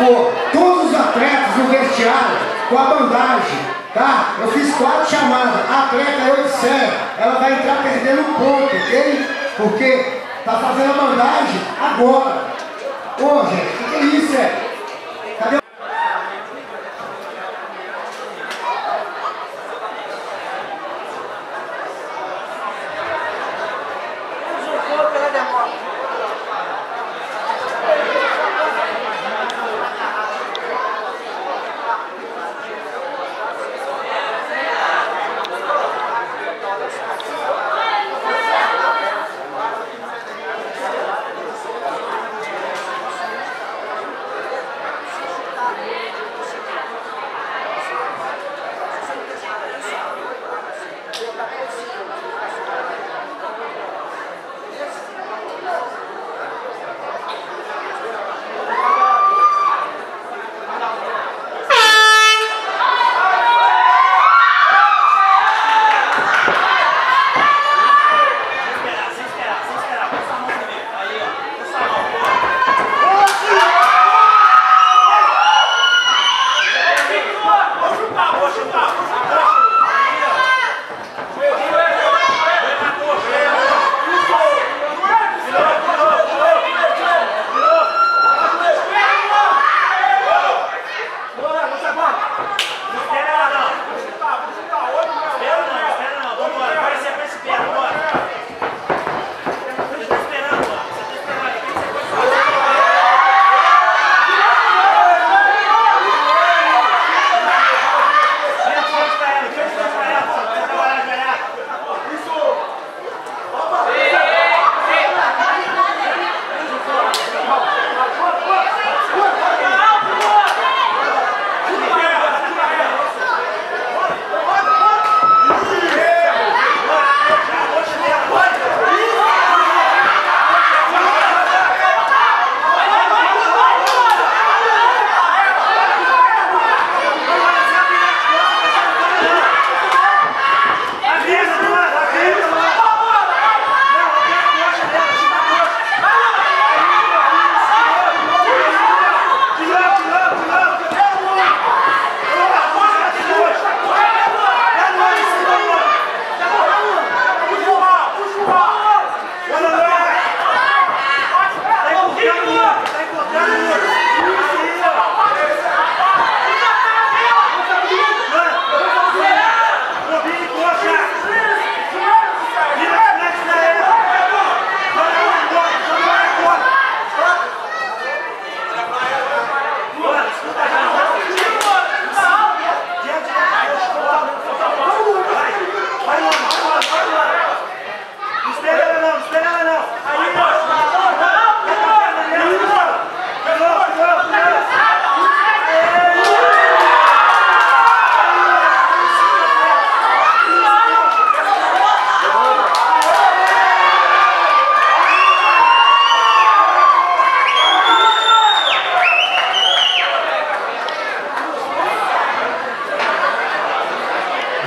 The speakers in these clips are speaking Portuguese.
favor, todos os atletas no vestiário, com a bandagem, tá? Eu fiz quatro chamadas. A atleta é Odisseia, ela vai entrar perdendo um ponto, ok? Porque tá fazendo a bandagem agora. Ô, gente, o que é isso, é?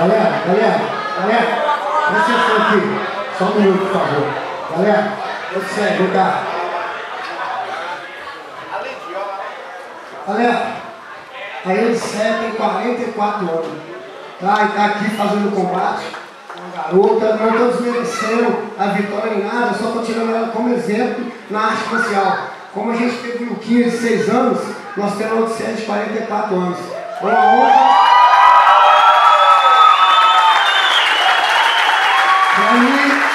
Galera, galera, galera, presta atenção aqui. Só um minuto, por favor. Galera, você, vem cá. Galera, a Elisé tem 44 anos. Tá? E tá aqui fazendo combate. Uma garota, não estou desmerecendo a vitória em nada, só estou tirando ela como exemplo na arte marcial. Como a gente teve o Luquinha de 6 anos, nós temos a Odisseia de 44 anos. Uma honra.